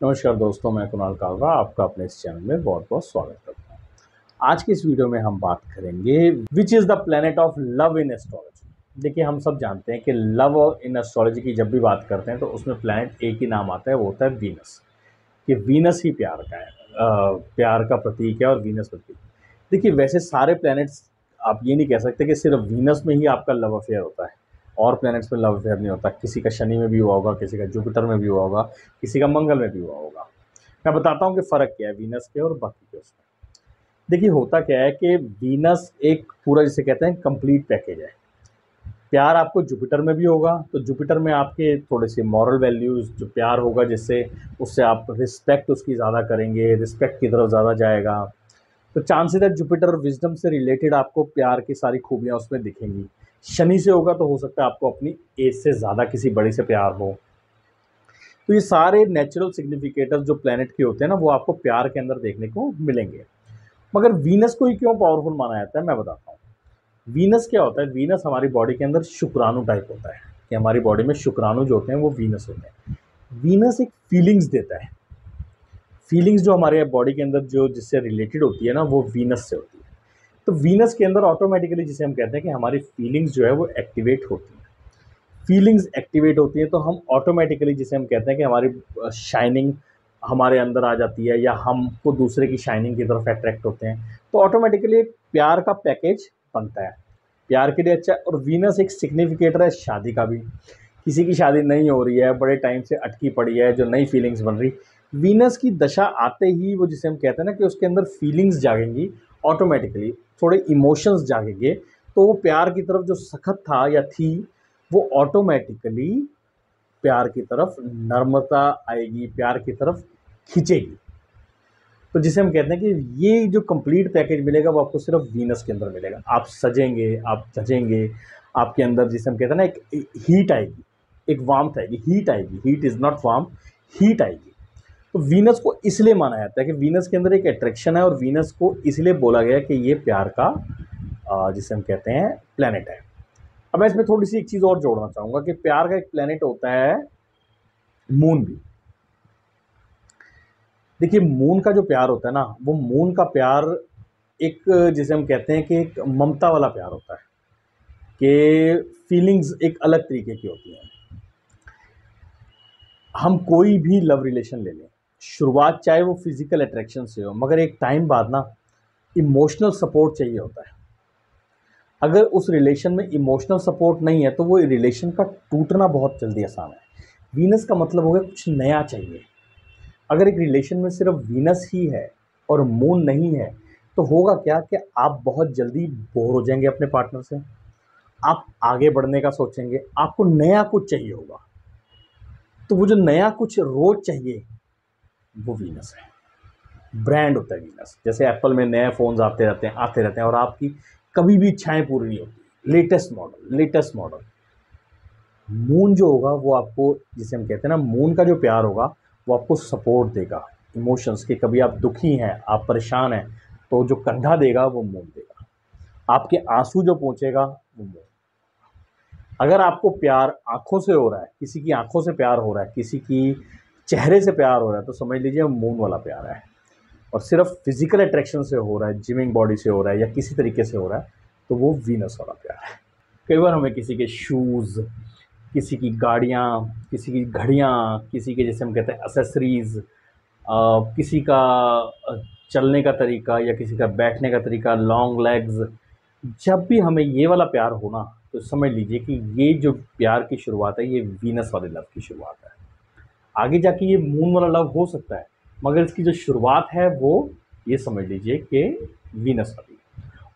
नमस्कार दोस्तों, मैं कुणाल कालरा आपका अपने इस चैनल में बहुत बहुत स्वागत करता हूँ। आज की इस वीडियो में हम बात करेंगे which is the planet of love in astrology देखिए, हम सब जानते हैं कि लव इन एस्ट्रोलॉजी की जब भी बात करते हैं तो उसमें प्लानट एक ही नाम आता है, वो होता है वीनस कि वीनस ही प्यार का है प्यार का प्रतीक है और वीनस प्रतीक। देखिए, वैसे सारे प्लानट्स आप ये नहीं कह सकते कि सिर्फ़ वीनस में ही आपका लव अफेयर होता है। और प्लैनेट्स में लव अफेयर नहीं होता। किसी का शनि में भी हुआ होगा, किसी का जुपिटर में भी हुआ होगा, किसी का मंगल में भी हुआ होगा। मैं बताता हूँ कि फ़र्क क्या है वीनस के और बाकी के उसमें। देखिए, होता क्या है कि वीनस एक पूरा जिसे कहते हैं कंप्लीट पैकेज है। प्यार आपको जुपिटर में भी होगा तो जुपिटर में आपके थोड़े से मॉरल वैल्यूज़ जो प्यार होगा जिससे, उससे आप रिस्पेक्ट उसकी ज़्यादा करेंगे रिस्पेक्ट की तरफ़ ज़्यादा जाएगा। तो चांसेस है जुपिटर विजडम से रिलेटेड आपको प्यार की सारी खूबियाँ उसमें दिखेंगी। शनि से होगा तो हो सकता है आपको अपनी एज से ज़्यादा किसी बड़े से प्यार हो। तो ये सारे नेचुरल सिग्निफिकेटर्स जो प्लानट के होते हैं ना, वो आपको प्यार के अंदर देखने को मिलेंगे। मगर वीनस को ही क्यों पावरफुल माना जाता है, मैं बताता हूँ। वीनस क्या होता है? वीनस हमारी बॉडी के अंदर शुक्राणु टाइप होता है, कि हमारी बॉडी में शुक्राणु जो होते हैं, वो वीनस होते हैं। वीनस एक फीलिंग्स देता है। फीलिंग्स जो हमारे बॉडी के अंदर जो जिससे रिलेटेड होती है ना, वो वीनस से होती है। तो वीनस के अंदर ऑटोमेटिकली जिसे हम कहते हैं कि हमारी फीलिंग्स जो है वो एक्टिवेट होती हैं। फीलिंग्स एक्टिवेट होती हैं तो हम ऑटोमेटिकली जिसे हम कहते हैं कि हमारी शाइनिंग हमारे अंदर आ जाती है या हमको दूसरे की शाइनिंग की तरफ़ अट्रैक्ट होते हैं। तो ऑटोमेटिकली एक प्यार का पैकेज बनता है। प्यार के लिए अच्छा और वीनस एक सिग्निफिकेटर है शादी का भी। किसी की शादी नहीं हो रही है, बड़े टाइम से अटकी पड़ी है, जो नई फीलिंग्स बन रही। वीनस की दशा आते ही वो जिसे हम कहते हैं ना कि उसके अंदर फीलिंग्स जागेंगी। ऑटोमेटिकली थोड़े इमोशंस जागेंगे तो वो प्यार की तरफ़ जो सख्त था या थी, वो ऑटोमेटिकली प्यार की तरफ़ नर्मता आएगी, प्यार की तरफ़ खींचेगी। तो जिसे हम कहते हैं कि ये जो कंप्लीट पैकेज मिलेगा, वो आपको सिर्फ़ वीनस के अंदर मिलेगा। आप सजेंगे, आप जजेंगे आपके अंदर जिसे हम कहते हैं ना, एक हीट आएगी, एक वार्मथ आएगी। हीट आएगी heat is not warm heat आएगी। तो वीनस को इसलिए माना जाता है कि वीनस के अंदर एक अट्रैक्शन है और वीनस को इसलिए बोला गया कि ये प्यार का जिसे हम कहते हैं प्लानट है। अब मैं इसमें थोड़ी सी एक चीज़ और जोड़ना चाहूँगा कि प्यार का एक प्लानट होता है मून भी। देखिए मून का जो प्यार होता है ना, वो मून का प्यार एक, जिसे हम कहते हैं कि एक ममता वाला प्यार होता है, कि फीलिंग्स एक अलग तरीके की होती हैं। हम कोई भी लव रिलेशन ले लें शुरुआत चाहे वो फ़िज़िकल अट्रैक्शन से हो, मगर एक टाइम बाद ना इमोशनल सपोर्ट चाहिए होता है। अगर उस रिलेशन में इमोशनल सपोर्ट नहीं है तो वो रिलेशन का टूटना बहुत जल्दी आसान है। वीनस का मतलब हो गया कुछ नया चाहिए। अगर एक रिलेशन में सिर्फ़ वीनस ही है और मून नहीं है तो होगा क्या कि आप बहुत जल्दी बोर हो जाएँगे अपने पार्टनर से? आप आगे बढ़ने का सोचेंगे, आपको नया कुछ चाहिए होगा। तो वो जो नया कुछ रोज चाहिए वो वीनस है। ब्रांड होता है वीनस जैसे एप्पल में नए फ़ोन्स आते रहते हैं, आते रहते हैं और आपकी कभी भी इच्छाएँ पूरी नहीं होती। Latest model latest model moon जो होगा, वो आपको, जिसे हम कहते हैं ना मून का जो प्यार होगा, वो आपको सपोर्ट देगा। इमोशंस के कभी आप दुखी हैं, आप परेशान हैं तो जो कंधा देगा, वो मून देगा। आपके आँसू जो पहुँचेगा, वो मून अगर आपको प्यार आँखों से हो रहा है, किसी की आँखों से प्यार हो रहा है, किसी की चेहरे से प्यार हो रहा है तो समझ लीजिए मून वाला प्यार है। और सिर्फ़ फ़िज़िकल अट्रैक्शन से हो रहा है जिमिंग बॉडी से हो रहा है, या किसी तरीके से हो रहा है तो वो वीनस वाला प्यार है। कई बार हमें किसी के शूज़ किसी की गाड़ियाँ, किसी की घड़ियाँ, किसी के जैसे हम कहते हैं असेसरीज़ किसी का चलने का तरीका या किसी का बैठने का तरीका लॉन्ग लेग्स जब भी हमें ये वाला प्यार होना तो समझ लीजिए कि ये जो प्यार की शुरुआत है, ये वीनस वाले लव की शुरुआत है। आगे जाके ये मून वाला लव हो सकता है, मगर इसकी जो शुरुआत है वो ये समझ लीजिए कि वीनस वाली।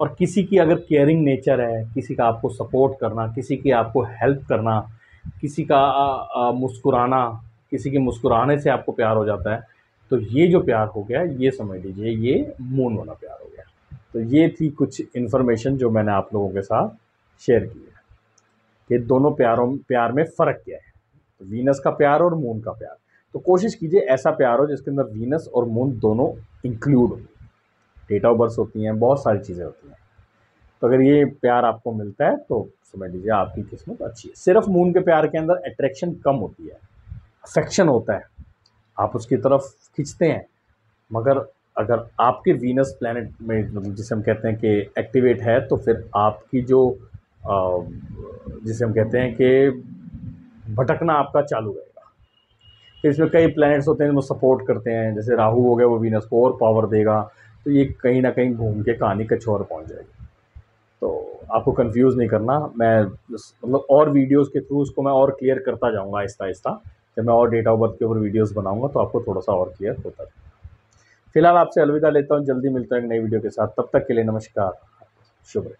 और किसी की अगर केयरिंग नेचर है, किसी का आपको सपोर्ट करना, किसी की आपको हेल्प करना, किसी का मुस्कुराना, किसी के मुस्कुराने से आपको प्यार हो जाता है तो ये जो प्यार हो गया, ये समझ लीजिए ये मून वाला प्यार हो गया। तो ये थी कुछ इन्फॉर्मेशन जो मैंने आप लोगों के साथ शेयर की है कि दोनों प्यारों, प्यार में फ़र्क क्या है। वीनस का प्यार और मून का प्यार। तो कोशिश कीजिए ऐसा प्यार हो जिसके अंदर वीनस और मून दोनों इंक्लूड हो। डेट ऑफ़ बर्थ होती हैं, बहुत सारी चीज़ें होती हैं। तो अगर ये प्यार आपको मिलता है तो समझ लीजिए आपकी किस्मत अच्छी है। सिर्फ़ मून के प्यार के अंदर अट्रैक्शन कम होती है। अफेक्शन होता है। आप उसकी तरफ़ खींचते हैं। मगर अगर आपके वीनस प्लानट में मतलब जिसे हम कहते हैं कि एक्टिवेट है तो फिर आपकी जो जिसे हम कहते हैं कि भटकना आपका चालू रहेगा। फिर इसमें कई प्लैनेट्स होते हैं जो सपोर्ट करते हैं, जैसे राहु हो गया, वो वीनस को और पावर देगा तो ये कहीं ना कहीं घूम के कहानी कछोर पहुँच जाएगी। तो आपको कंफ्यूज नहीं करना, मैं मतलब और वीडियोस के थ्रू उसको मैं और क्लियर करता जाऊँगा आहिस्ता आहिस्ता। जब मैं और डेट ऑफ़ बर्थ के ऊपर वीडियोस बनाऊँगा तो आपको थोड़ा सा और क्लियर होता है फ़िलहाल आपसे अलविदा लेता हूँ, जल्दी मिलता हूँ एक नई वीडियो के साथ। तब तक के लिए नमस्कार, शुभ